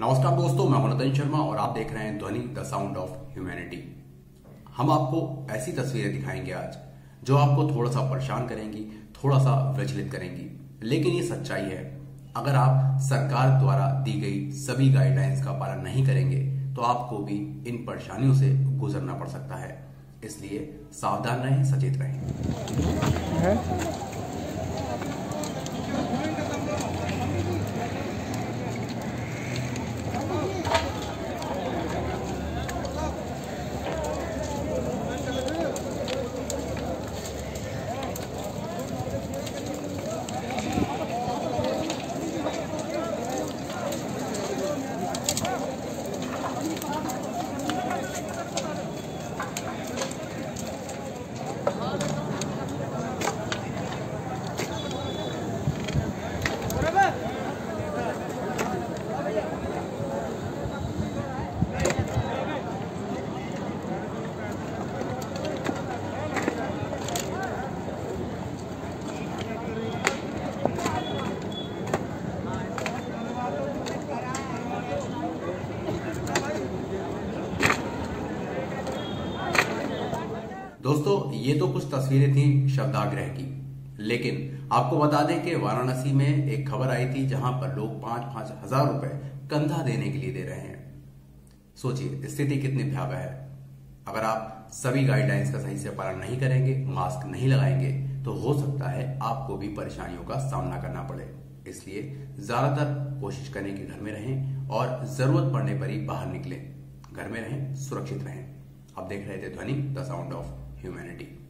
नमस्कार दोस्तों, मैं हूँ शर्मा और आप देख रहे हैं ध्वनि, द साउंड ऑफ़ ह्यूमैनिटी। हम आपको ऐसी तस्वीरें दिखाएँगे आज, जो आपको थोड़ा सा परेशान करेंगी थोड़ा सा विचलित करेंगी। लेकिन ये सच्चाई है, अगर आप सरकार द्वारा दी गई सभी गाइडलाइंस का पालन नहीं करेंगे तो आपको भी इन परेशानियों से गुजरना पड़ सकता है। इसलिए सावधान रहें, सचेत रहें। दोस्तों, ये तो कुछ तस्वीरें थी शब्दाग्रह की। लेकिन आपको बता दें कि वाराणसी में एक खबर आई थी जहाँ पर लोग पाँच पाँच हज़ार रुपए कंधा देने के लिए दे रहे हैं। सोचिए, स्थिति कितनी भयावह है। अगर आप सभी गाइडलाइंस का सही से पालन नहीं करेंगे मास्क नहीं लगाएँगे तो हो सकता है आपको भी परेशानियों का सामना करना पड़े। इसलिए ज़्यादातर कोशिश करें कि घर में रहें और ज़रूरत पड़ने पर ही बाहर निकलें। घर में रहें, सुरक्षित रहें। आप देख रहे थे ध्वनि, द साउंड ऑफ़ humanity